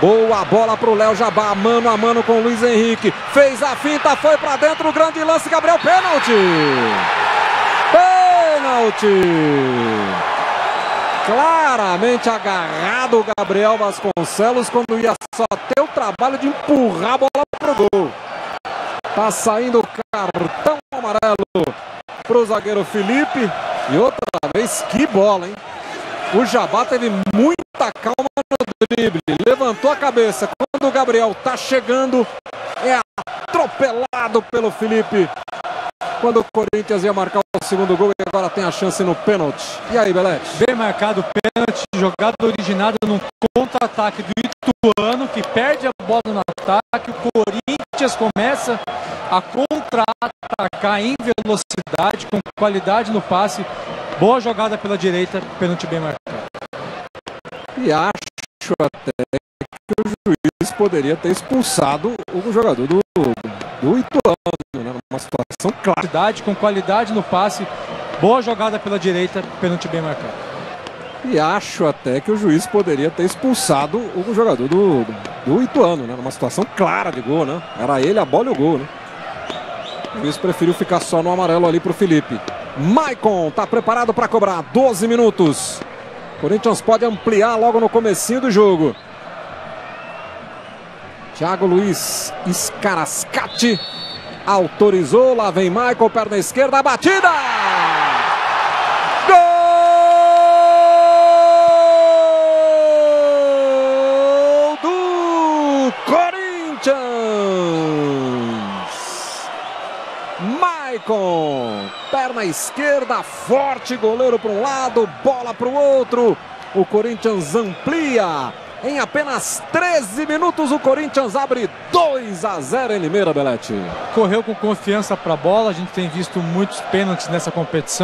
Boa bola pro Léo Jabá, mano a mano com o Luiz Henrique. Fez a finta, foi para dentro, o grande lance, Gabriel, pênalti! Pênalti! Claramente agarrado o Gabriel Vasconcelos quando ia só ter o trabalho de empurrar a bola pro gol. Tá saindo o cartão amarelo pro zagueiro Felipe. E outra vez, que bola, hein? O Jabá teve muita calma drible, levantou a cabeça. Quando o Gabriel tá chegando, é atropelado pelo Felipe. Quando o Corinthians ia marcar o segundo gol e agora tem a chance no pênalti. E aí, Belete? Bem marcado o pênalti, jogada originada num contra-ataque do Ituano, que perde a bola no ataque. O Corinthians começa a contra-atacar em velocidade, com qualidade no passe. Boa jogada pela direita, pênalti bem marcado. E acho até que o juiz poderia ter expulsado o jogador do, do Ituano, né? Uma situação clara. Qualidade, com qualidade no passe. Boa jogada pela direita, pênalti bem marcado. E acho até que o juiz poderia ter expulsado o jogador do, do Ituano, né? Numa situação clara de gol, né? Era ele, a bola e o gol, né? O juiz preferiu ficar só no amarelo ali pro Felipe. Maicon tá preparado para cobrar 12 minutos. Corinthians pode ampliar logo no comecinho do jogo. Thiago Luiz Escarascate autorizou. Lá vem Michael, perna esquerda, a batida! Gol do Corinthians! Maicon, perna esquerda, forte, goleiro para um lado, bola para o outro. O Corinthians amplia. Em apenas 13 minutos, o Corinthians abre 2 a 0 em Limeira, Belete. Correu com confiança para a bola. A gente tem visto muitos pênaltis nessa competição.